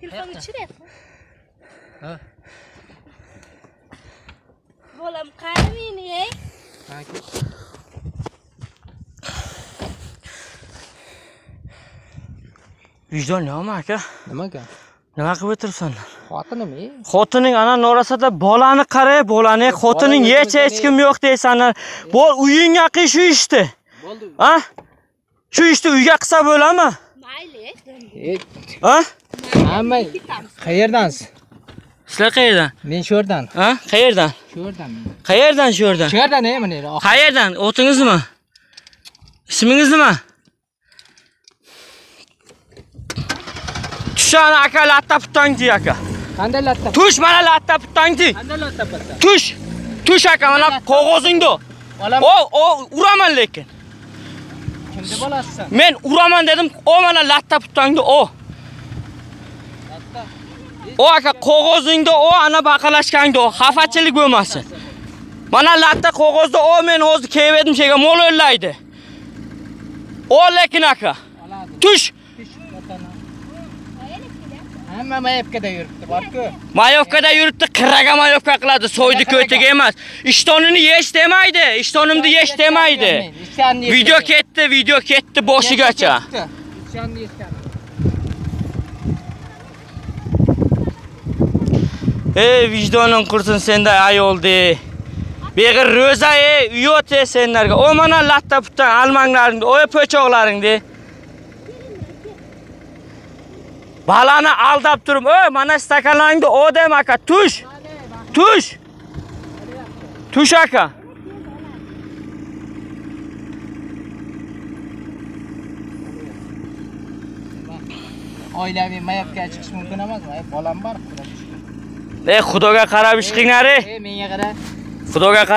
Telefon ichiryapti. Ha. Bolam qani meni, ey? Ha, kel. Vijdon yo'qmi aka? Nima qilib o'tiribsan? Xotinimi? Xotining ana norasida bolani qara, bolani, xotining bolang hech hech kim yo'q deysan. Bol uyingga qiy shu ishni. Bo'ldi. Ha? Shu ishni uyga qilsa bo'ladimi? Ha? hamma qayerdansiz? Sizlar qayerdan? Men shu yerdan. Ha? Qayerdan? Shu yerdan. Qayerdan shu yerdan? Shu yerdan e, mana. Qayerdan? O'tingizmi? Ismingiz nima? Tushani aka latta putangdi aka. Qanday latta? Tush mana latta putangdi. Qanday latta? Tush. Tush aka mana qog'ozingda. Bolam O, o uraman lekin. Kimni bolasisan? Men uraman dedim. O mana latta putangda o. Latta. O aka qog'ozingda o ana baqalashganda o xafachilik bo'lmasin. Mana latta qog'ozda o men hozir kelib shega mol o'llaydi. O lekin aka. Tush. Hamma mayapkada yuribdi, bor-ku. Mayovkada yuribdi, qiraga mayovka qiladi, so'ydi ko'tiga emas. Ishtonini yesh demaydi, ishtonimni yesh demaydi. Video ketdi, video ketdi boshigacha. Ishonni. Ey vijdoning qursin senda ayoldi. Beg'ir ro'za ey, uyot ey senlarga. O mana latta putdan almanglaringni, o po'choqlaringni. Balani aldab turib, "Oy, mana stakanlaringni o dem aka, tush. Tush. Tush aka. Oilaviy mayapga chiqish mumkin emasmi? Ay, bolam bor. Ey xudoga qarab ish qilinglar ey. Menga qara. Xudoga qarab